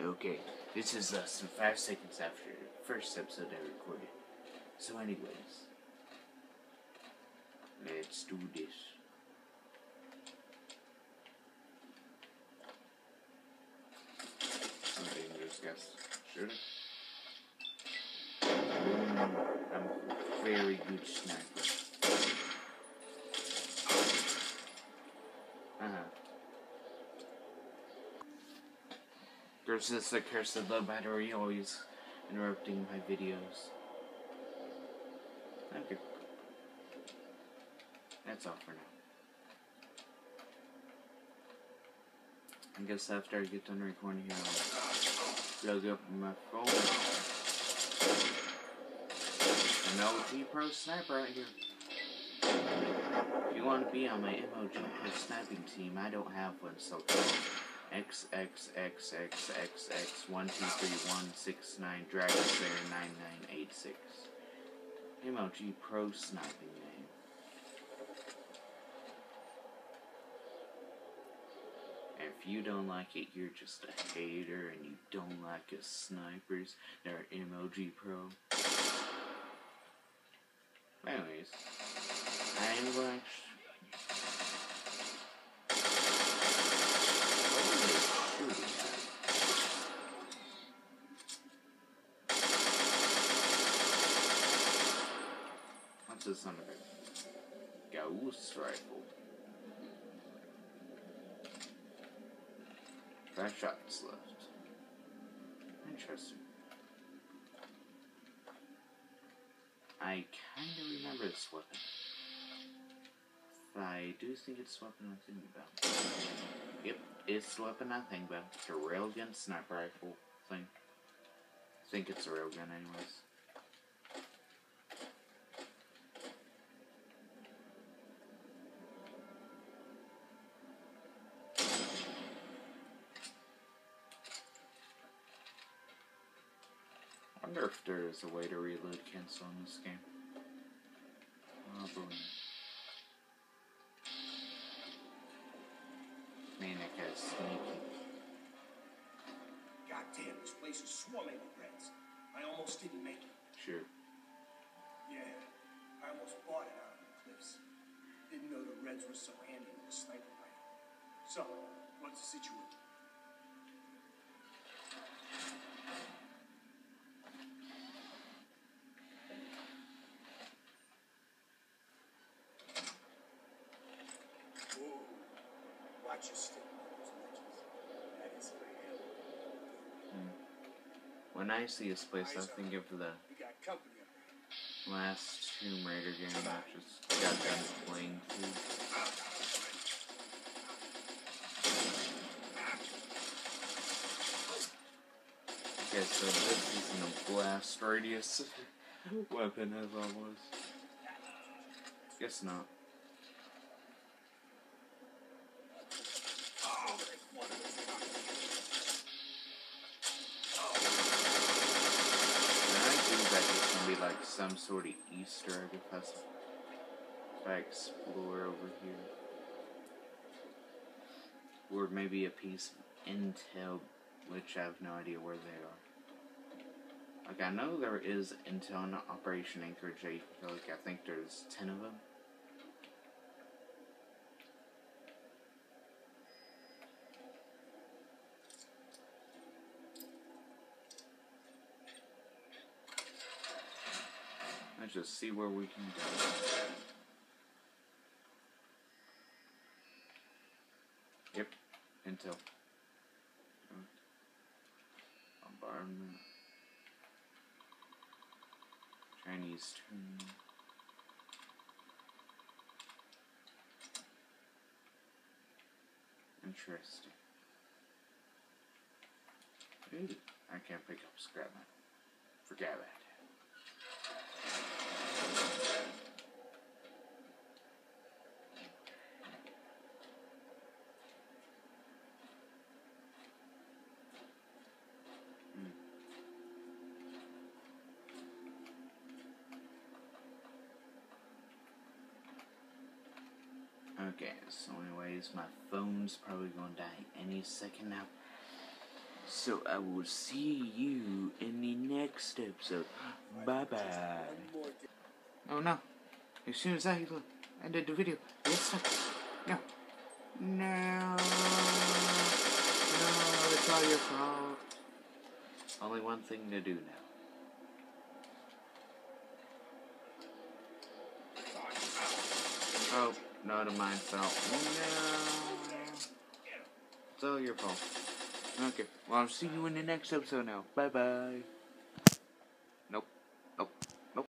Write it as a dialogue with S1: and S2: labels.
S1: Okay, this is uh, some five seconds after the first episode I recorded. So, anyways, let's do this. I'm dangerous. Shoot it. Mm, I'm a very good sniper. This the curse of low battery always interrupting my videos. Okay. That's all for now. I guess after I get done recording here, I'll plug up my phone. An OG Pro Sniper right here. If you want to be on my MOG Pro sniping team, I don't have one, so call XXXXXX123169 Dragon Slayer 9986. MOG Pro sniping name. And if you don't like it, you're just a hater and you don't like us snipers that are MOG Pro. Anyways, I am going to. What are they shooting at? This under Gauss rifle? Five shots left. Interesting. I kinda remember this weapon. I do think it's the weapon I'm thinking about. Yep, it's the weapon I'm thinking about. The railgun sniper rifle thing. I think it's a railgun anyways. Wonder if there is a way to reload cancel in this game. Oh, Probably. Man, that guy's sneaky.
S2: God damn, this place is swarming with reds. I almost didn't make it.
S1: Sure.
S2: Yeah, I almost bought it out of the cliffs. Didn't know the reds were so handy with a sniper rifle. So, what's the situation? Whoa. Watch your step on those ledges. That is a hell. Hmm.
S1: When I see this place, I think of the last Tomb Raider game I just got done playing through. Okay, so this isn't a blast radius weapon as always. Guess not.
S2: Oh, one of those cockroaches.
S1: And I do bet this can be like some sort of Easter egg if I, if explore over here. Or maybe a piece of intel, which I have no idea where they are. Like, I know there is intel in Operation Anchorage 8. Like, I think there's 10 of them. Let's just see where we can go. Yep, intel. Bombardment. Chinese. Interesting. Ooh, I can't pick up scrap. Forget that. Okay, so anyways, my phone's probably gonna die any second now. So I will see you in the next episode. Bye bye. Oh no. As soon as I ended the video, I get stuck. No. No. No, it's all your fault. Only one thing to do now. Oh, no, the mine fell. No. It's all your fault. Okay, well, I'll see you in the next episode now. Bye bye.